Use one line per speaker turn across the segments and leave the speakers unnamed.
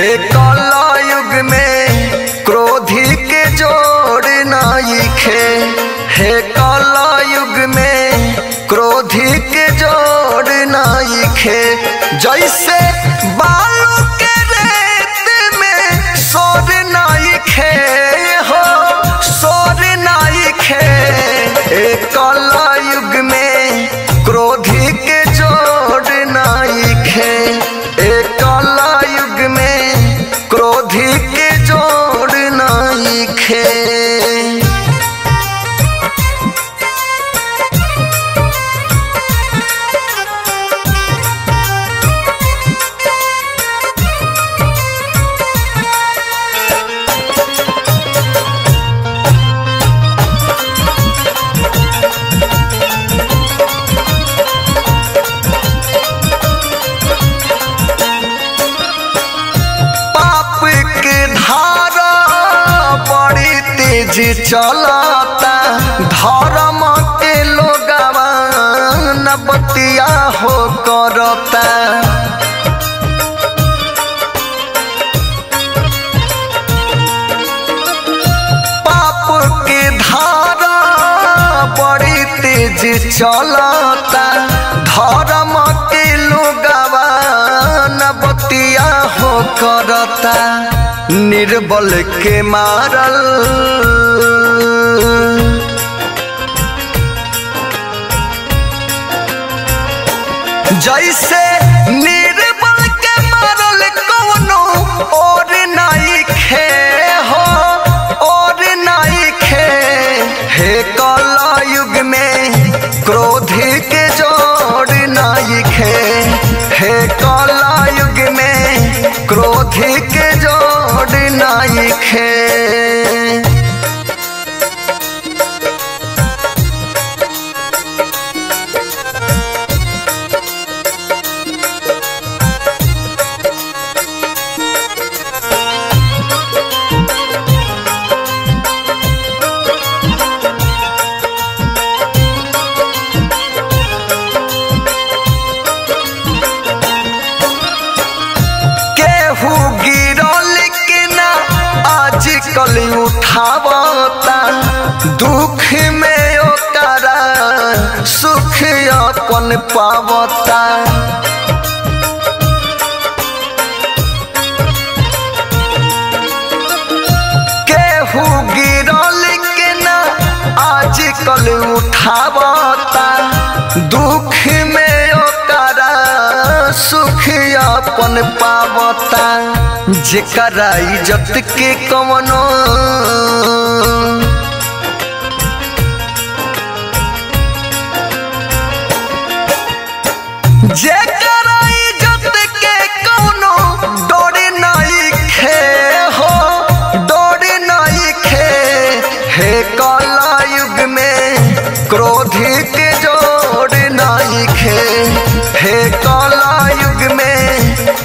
हे काला युग में क्रोधी के जोड़ नाइखे हे। काला युग में क्रोधी के जोड़ नाइखे जैसे तेज चलता, धर्म के लोगवा न बतिया हो करता। पाप के धारा बड़ी तेज चलता, धर्म के लोगवा बतिया हो करता। निर्बल के मारल। जैसे निर्बल के मारल कौनो और नाई खे हो, और नाई खे हे कला युग में क्रोधी के जोड़ नाई खे हे कला युग में क्रोधी के जोड़ नाई खे पावता। केहू गिरल के ना आज कल उठावता। दुख में सुख अपन पावता। जेकरा इज़्ज़त के कवनो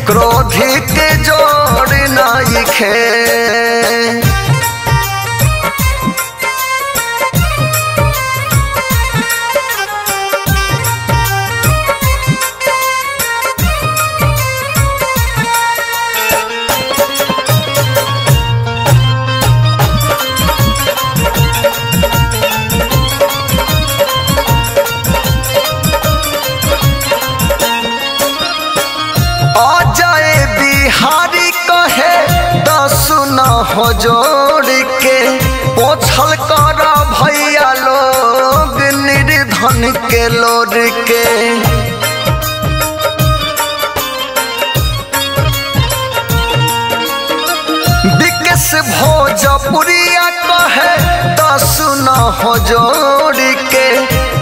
क्रोधी के जोड़ नाई जोड़ के पोछल कर भैया लोग, निर्धन के लोड के। विकेश भोजपुरिया कहे, दस न हो जोड़ के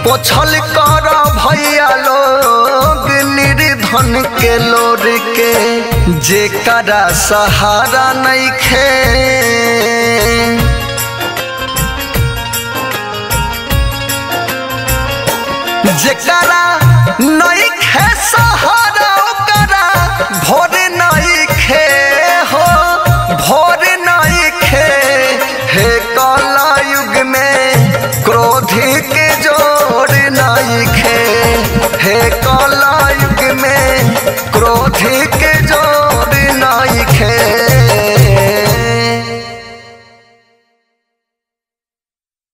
पोछल कर भैया लोग, निर्धन के लोड के। जेकरा सहारा नहीं खे। जेकरा नहीं खे, सहारा ओकरा भोर नहीं खे हो, भोर नहीं खे। हे कला युग में क्रोधी के जोड़ नहीं खे। हे कला